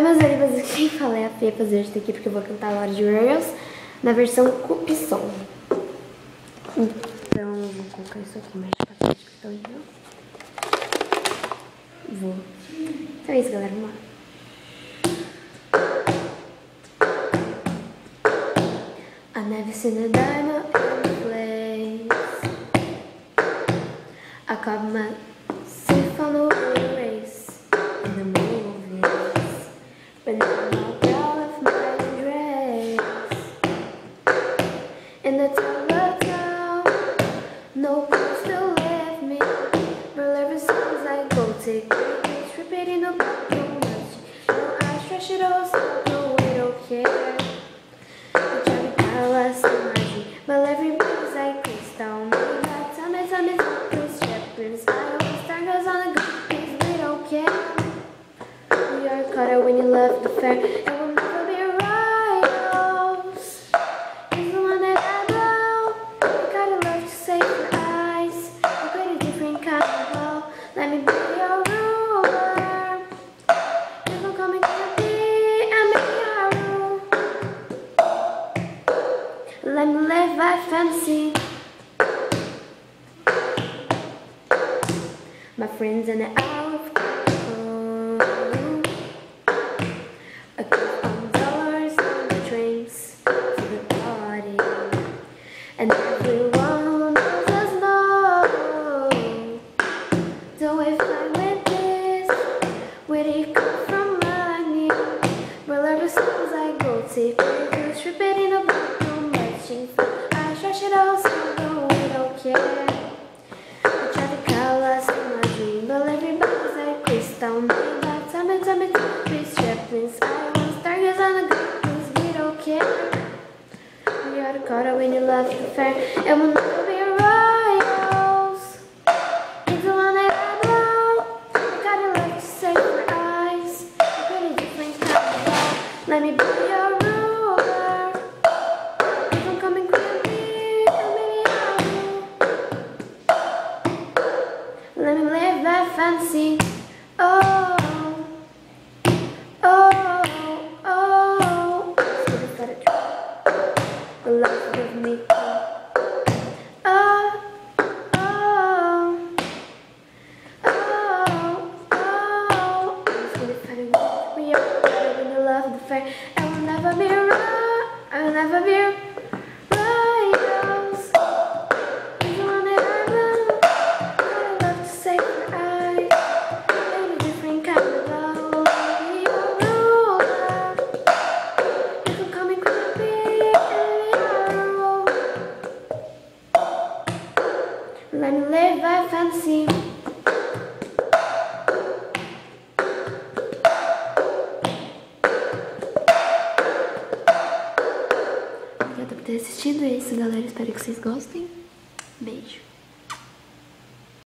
É, meus amigos, quem fala é a Fê fazer isso aqui porque eu vou cantar de Rails na versão cupição. Então, vou colocar isso aqui mais pra frente que estão indo. Vou. Então é isso, galera. Vamos lá. I never seen a diamond in a place. I caught my no one still left me. But ever since I go pictures, repeating book too much. Now I stretch it all, so no, we don't care. Fair, and we'll never be rivals. He's the one that I know. You gotta love to save your eyes. You got a different kind of love. Let me be your ruler. You can call me Candy, I'm in your rule. Let me live my fancy. My friends and I And everyone knows us know. Do we find with this? Where do you come from money? Well, ever since I go take pictures, repeating about too much info. I stretch it all so no, we don't care. The Carter when you left the fair, and we'll never be royals. He's the one that I know. You gotta love to save your eyes. You got a different kind of love. Let me be your ruler. If I'm coming quickly, maybe I will. Let me live that fancy. Oh, oh. Let's get it started. The love me. Oh, oh, oh, oh. You love the fair. I will never be right. I will never be rivals. Let me by fancy. Obrigada por ter assistido. É isso, galera. Espero que vocês gostem.